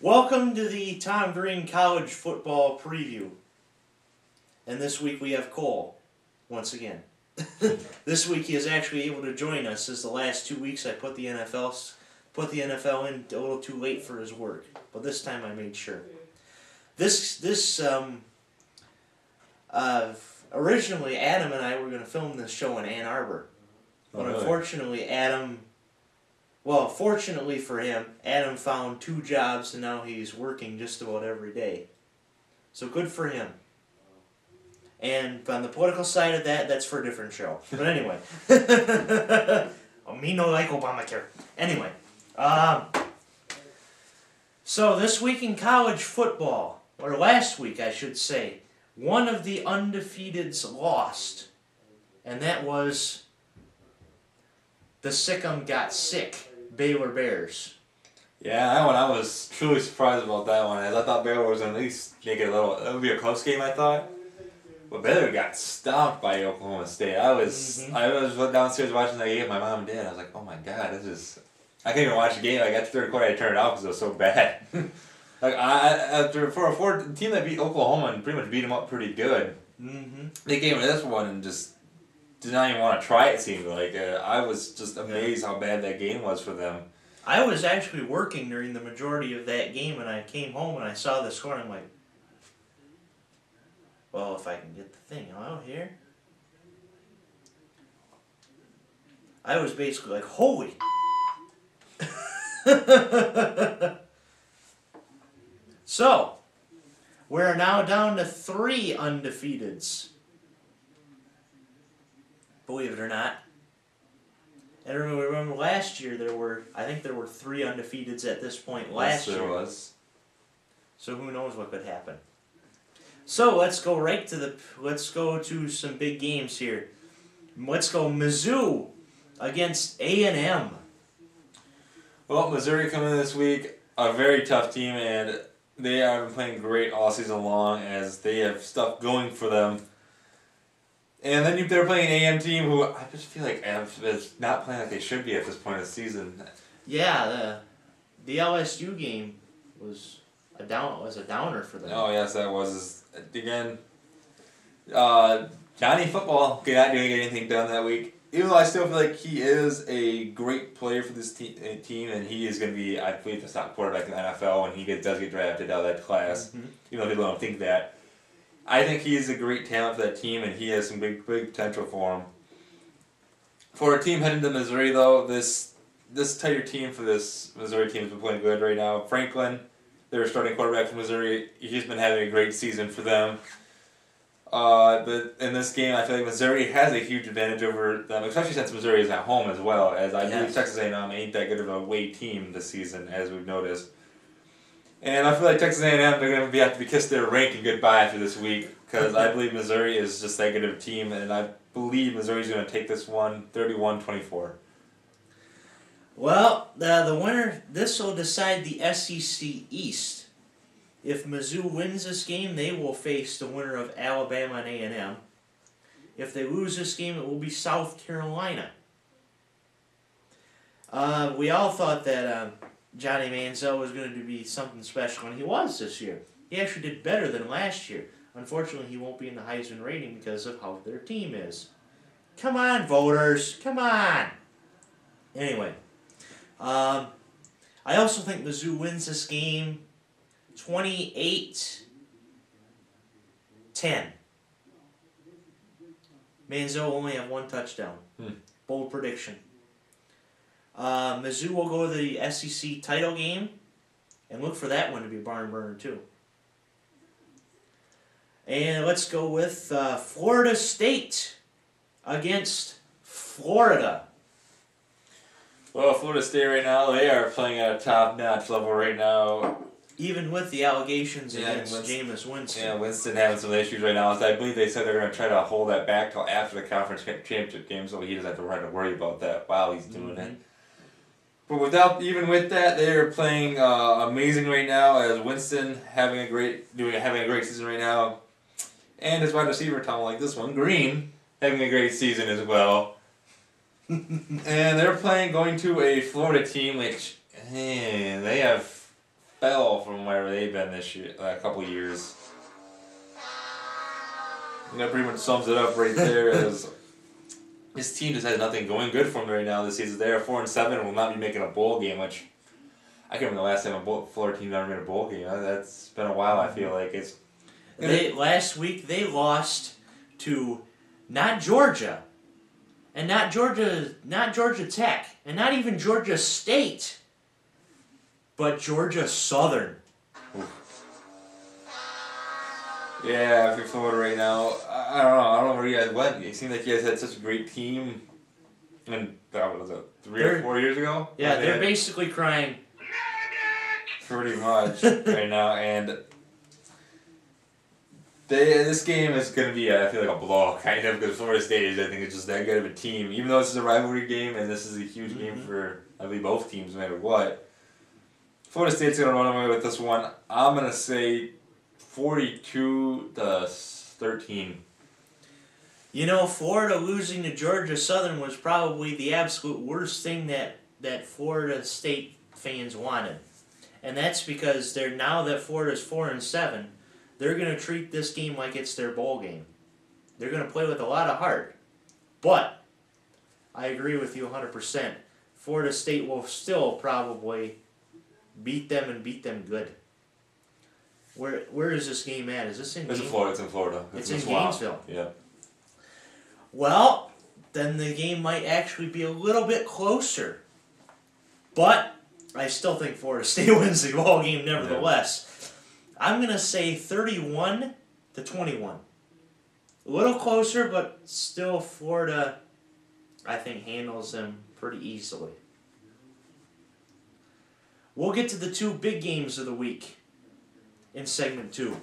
Welcome to the Tom Greene College Football Preview. And this week we have Cole, once again. this week he is actually able to join us as the last two weeks I put the NFL put the NFL in a little too late for his work. But this time I made sure. This this um uh originally Adam and I were gonna film this show in Ann Arbor. But Oh, really? unfortunately Adam well, fortunately for him, Adam found two jobs and now he's working just about every day. So good for him. And on the political side of that, that's for a different show. But anyway. me no like Obamacare. Anyway. Um, so this week in college football, or last week I should say, one of the undefeateds lost. And that was the Sick'em got sick. Baylor Bears. Yeah, that one I was truly surprised about that one, as I thought Baylor was at least make it a little. It would be a close game, I thought. But Baylor got stomped by Oklahoma State. I was Mhm. I was downstairs watching that game my mom and dad. I was like, oh my god, this is. I couldn't even watch the game. I got to third quarter, I turned it off because it was so bad. like I I- after for a four team that beat Oklahoma and pretty much beat them up pretty good. Mm-hmm. They came to this one and just did not even want to try. It seemed like uh, I was just amazed how bad that game was for them. I was actually working during the majority of that game, and I came home and I saw the score, and I'm like, well, if I can get the thing out here. I was basically like, holy. so, we're now down to three undefeateds. Believe it or not. And remember, remember last year there were I think there were three undefeateds at this point last Yes, year. was. So who knows what could happen. So let's go right to the let's go to some big games here. Let's go Mizzou against A and M. Well, Missouri coming this week, a very tough team, and they have been playing great all season long as they have stuff going for them. And then they're playing an AM team who I just feel like is not playing like they should be at this point of the season. Yeah, the the LSU game was a down was a downer for them. Oh yes, that was again. Uh, Johnny Football not doing anything done that week. Even though I still feel like he is a great player for this te- uh, team, and he is going to be, I believe, the top quarterback in the NFL when he get, does get drafted out of that class. Mhm. Even though people don't think that, I think he is a great talent for that team, and he has some big, big potential for him. For a team heading to Missouri, though, this this tighter team for this Missouri team has been playing good right now. Franklin, their starting quarterback from Missouri, he's been having a great season for them. Uh, but in this game, I feel like Missouri has a huge advantage over them, especially since Missouri is at home as well. As I believe Texas A&M ain't that good of a away team this season, as we've noticed. And I feel like Texas A&M they're going to be have to be kissed their ranking goodbye after this week because I believe Missouri is just that good of a team, and I believe Missouri's going to take this one 31-24. Well, the the winner this will decide the SEC East. If Mizzou wins this game, they will face the winner of Alabama and A and M. If they lose this game, it will be South Carolina. Uh, we all thought that um, Johnny Manziel was going to be something special, and he was this year. He actually did better than last year. Unfortunately, he won't be in the Heisman rating because of how their team is. Come on, voters! Come on! Anyway, um, I also think Mizzou wins this game 28 10. Manzo only have one touchdown. Hmm. Bold prediction. Uh, Mizzou will go to the SEC title game and look for that one to be a barn burner, too. And let's go with uh, Florida State against Florida. Well, Florida State right now, they are playing at a top-notch level right now. Even with the allegations Yeah, against Winston- Jameis Winston. Yeah, Winston having some issues right now. I believe they said they're going to try to hold that back till after the conference championship game, so he doesn't have to have to worry about that while he's doing it. But without even with that, they are playing uh, amazing right now. As Winston having a great doing having a great season right now, and his wide receiver Tom like this one Green having a great season as well. and they're playing going to a Florida team which eh, they have fell from where they've been this year, a couple years. And that pretty much sums it up right there. As his team just has nothing going good for them right now this season. They're four and seven, and will not be making a bowl game, which I can't remember the last time a bowl, Florida team ever made a bowl game. That's been a while. I mm-hmm. feel like it's They last week they lost to not Georgia, and not Georgia, not Georgia Tech, and not even Georgia State, but Georgia Southern. Yeah. You're Florida right now, I, I don't know. I don't know where you guys went. It seemed like you guys had such a great team. And that was it three They're- or four years ago. Yeah, They they're had- basically crying. pretty much right now, and they this game is gonna be I feel like a blowout kind of because Florida State is I think it's just that good of a team. Even though this is a rivalry game and this is a huge game Mhm. for I believe both teams no matter what. Florida State's gonna run away with this one. I'm gonna say forty-two to thirteen. You know, Florida losing to Georgia Southern was probably the absolute worst thing that that Florida State fans wanted, and that's because they're now that Florida's four and seven, they're gonna treat this game like it's their bowl game. They're gonna play with a lot of heart, but I agree with you 100. percent Florida State will still probably beat them and beat them good. Where where is this game at? Is this in? It's in Florida. It's in Florida. It's in in. Gainesville. Yeah. Well, then the game might actually be a little bit closer. But I still think Florida State wins the ball game nevertheless. I'm gonna say 31 to 21. A little closer, but still Florida, I think, handles them pretty easily. We'll get to the two big games of the week in segment two.